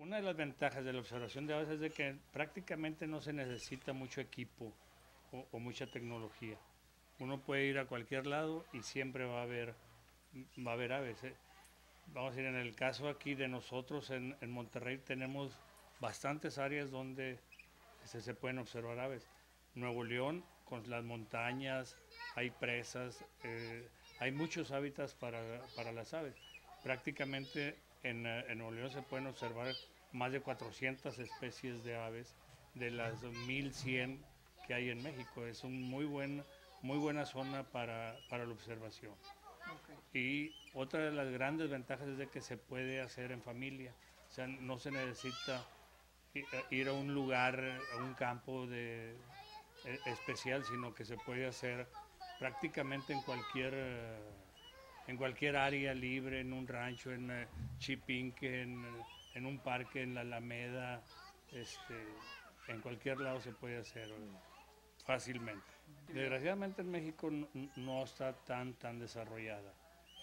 Una de las ventajas de la observación de aves es de que prácticamente no se necesita mucho equipo o, mucha tecnología. Uno puede ir a cualquier lado y siempre va a haber, va a haber aves. ¿eh? Vamos a decir, en el caso aquí de nosotros en, Monterrey tenemos bastantes áreas donde se, se pueden observar aves. Nuevo León, con las montañas, hay presas, eh, hay muchos hábitats para, para las aves. Prácticamente en, eh, en Nuevo León se pueden observar más de 400 especies de aves de las 1100 que hay en México. Es un muy buen, muy buena zona para, para la observación. Y otra de las grandes ventajas es de que se puede hacer en familia. O sea, no se necesita i- ir a un lugar, a un campo de, e- especial, sino que se puede hacer prácticamente en cualquier, eh, en cualquier área libre, en un rancho, en eh, Chipinque, en, eh, en un parque, en la Alameda, este, en cualquier lado se puede hacer eh, fácilmente. Desgraciadamente en México no está tan, tan desarrollada.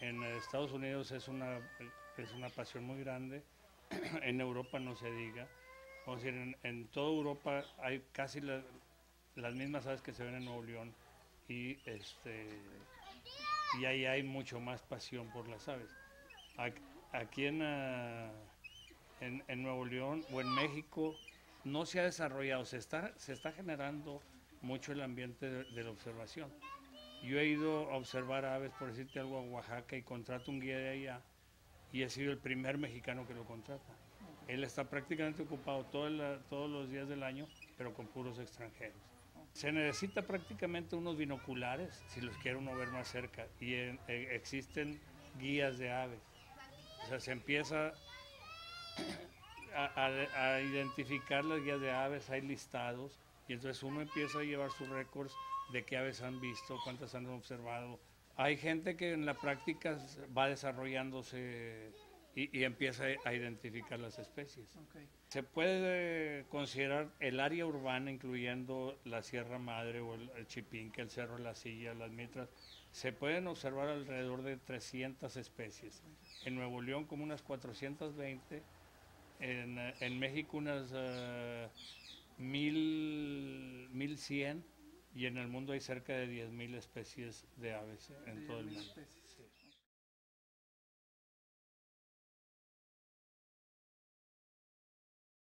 En Estados Unidos es una, es una pasión muy grande, en Europa no se diga. Vamos a decir, en, en toda Europa hay casi la- las mismas aves que se ven en Nuevo León y, este, y ahí hay mucho más pasión por las aves. Aquí en, ah, en, en Nuevo León o en México no se ha desarrollado, se está, se está generando mucho el ambiente de, la observación. Yo he ido a observar aves, por decirte algo, a Oaxaca y contrato un guía de allá y he sido el primer mexicano que lo contrata. Él está prácticamente ocupado todo todos los días del año, pero con puros extranjeros. Se necesita prácticamente unos binoculares si los quiere uno ver más cerca y eh, existen guías de aves. O sea, se empieza a- a identificar las guías de aves, hay listados, y entonces uno empieza a llevar sus récords de qué aves han visto, cuántas han observado. Hay gente que en la práctica va desarrollándose y, y empieza a identificar las especies. Se puede considerar el área urbana, incluyendo la Sierra Madre o el, el Chipinque, el Cerro de la Silla, las Mitras, se pueden observar alrededor de 300 especies. En Nuevo León como unas 420, en, eh, en México unas eh, mil, 1100 y en el mundo hay cerca de 10.000 especies de aves en todo el 10.000 mundo. especies.